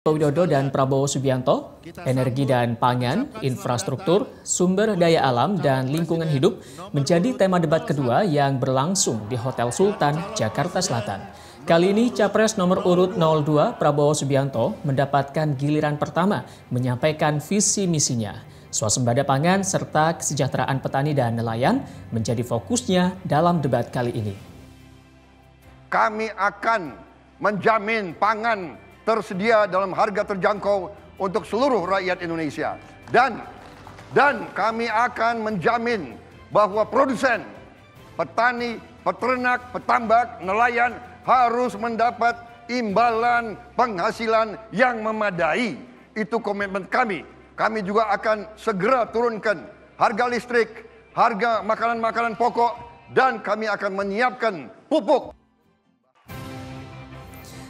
Joko Widodo dan Prabowo Subianto, energi dan pangan, infrastruktur, sumber daya alam, dan lingkungan hidup menjadi tema debat kedua yang berlangsung di Hotel Sultan, Jakarta Selatan. Kali ini Capres nomor urut 02 Prabowo Subianto mendapatkan giliran pertama menyampaikan visi misinya. Swasembada pangan serta kesejahteraan petani dan nelayan menjadi fokusnya dalam debat kali ini. Kami akan menjamin pangan tersedia dalam harga terjangkau untuk seluruh rakyat Indonesia. Dan dan kami akan menjamin bahwa produsen, petani, peternak, petambak, nelayan harus mendapat imbalan penghasilan yang memadai. Itu komitmen kami. Kami juga akan segera turunkan harga listrik, harga makanan-makanan pokok, dan kami akan menyiapkan pupuk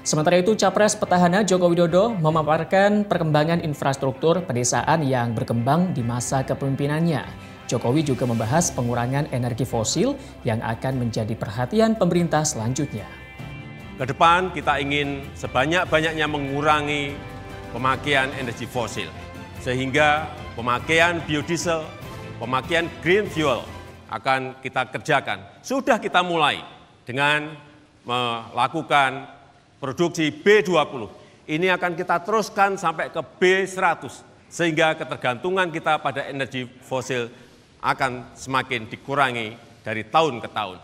Sementara itu, Capres Petahana Joko Widodo memaparkan perkembangan infrastruktur pedesaan yang berkembang di masa kepemimpinannya. Jokowi juga membahas pengurangan energi fosil yang akan menjadi perhatian pemerintah selanjutnya. Ke depan kita ingin sebanyak-banyaknya mengurangi pemakaian energi fosil, sehingga pemakaian biodiesel, pemakaian green fuel akan kita kerjakan. Sudah kita mulai dengan melakukan produksi B20. Ini akan kita teruskan sampai ke B100, sehingga ketergantungan kita pada energi fosil akan semakin dikurangi dari tahun ke tahun.